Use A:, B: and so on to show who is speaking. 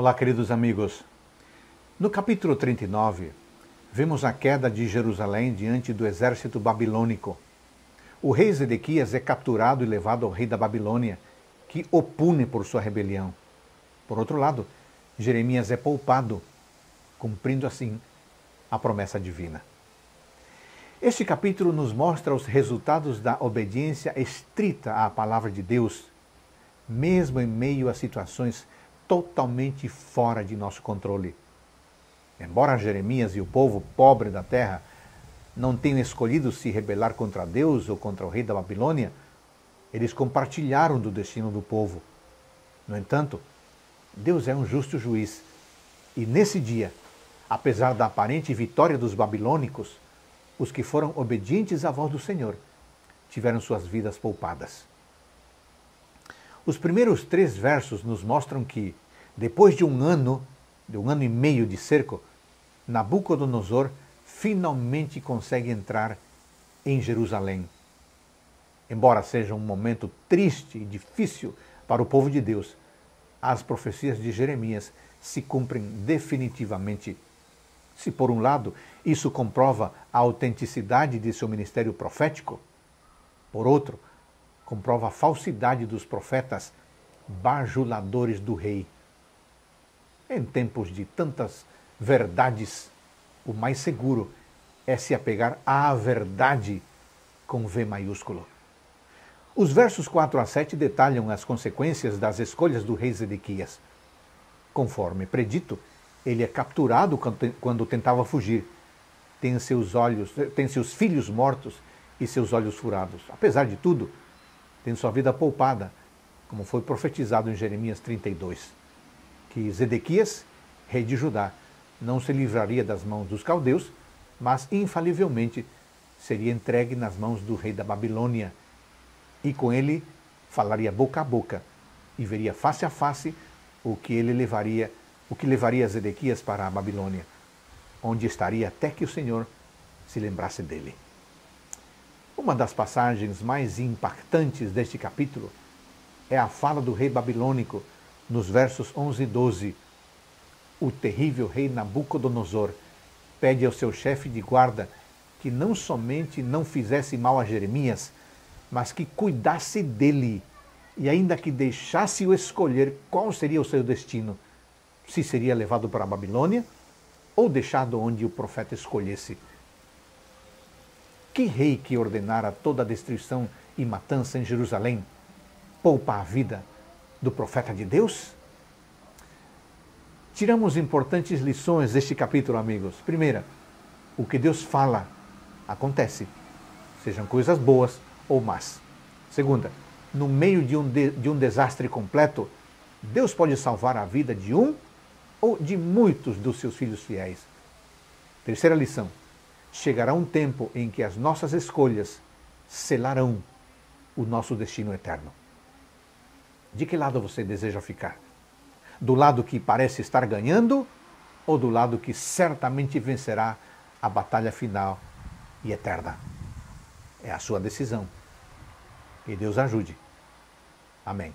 A: Olá, queridos amigos. No capítulo 39, vemos a queda de Jerusalém diante do exército babilônico. O rei Zedequias é capturado e levado ao rei da Babilônia, que o pune por sua rebelião. Por outro lado, Jeremias é poupado, cumprindo assim a promessa divina. Este capítulo nos mostra os resultados da obediência estrita à palavra de Deus, mesmo em meio a situações totalmente fora de nosso controle. Embora Jeremias e o povo pobre da terra não tenham escolhido se rebelar contra Deus ou contra o rei da Babilônia, eles compartilharam do destino do povo. No entanto, Deus é um justo juiz. E nesse dia, apesar da aparente vitória dos babilônicos, os que foram obedientes à voz do Senhor tiveram suas vidas poupadas. Os primeiros três versos nos mostram que, depois de um ano, de um ano e meio de cerco, Nabucodonosor finalmente consegue entrar em Jerusalém. Embora seja um momento triste e difícil para o povo de Deus, as profecias de Jeremias se cumprem definitivamente. Se, por um lado, isso comprova a autenticidade de seu ministério profético, por outro, comprova a falsidade dos profetas bajuladores do rei. Em tempos de tantas verdades, o mais seguro é se apegar à verdade com V maiúsculo. Os versos 4 a 7 detalham as consequências das escolhas do rei Zedequias. Conforme predito, ele é capturado quando tentava fugir. Tem seus olhos, tem seus filhos mortos e seus olhos furados. Apesar de tudo, tem sua vida poupada, como foi profetizado em Jeremias 32, que Zedequias, rei de Judá, não se livraria das mãos dos caldeus, mas infalivelmente seria entregue nas mãos do rei da Babilônia. E com ele falaria boca a boca e veria face a face o que ele levaria, o que levaria Zedequias para a Babilônia, onde estaria até que o Senhor se lembrasse dele. Uma das passagens mais impactantes deste capítulo é a fala do rei babilônico nos versos 11 e 12 o terrível rei Nabucodonosor pede ao seu chefe de guarda que não somente não fizesse mal a Jeremias, mas que cuidasse dele e ainda que deixasse-o escolher qual seria o seu destino, se seria levado para a Babilônia ou deixado onde o profeta escolhesse. Que rei que ordenara toda a destruição e matança em Jerusalém poupa a vida do profeta de Deus? Tiramos importantes lições deste capítulo, amigos. Primeira, o que Deus fala acontece, sejam coisas boas ou más. Segunda, no meio de um, de, de um desastre completo, Deus pode salvar a vida de um ou de muitos dos seus filhos fiéis. Terceira lição: chegará um tempo em que as nossas escolhas selarão o nosso destino eterno. De que lado você deseja ficar? do lado que parece estar ganhando ou do lado que certamente vencerá a batalha final e eterna. É a sua decisão. Que Deus ajude. Amém.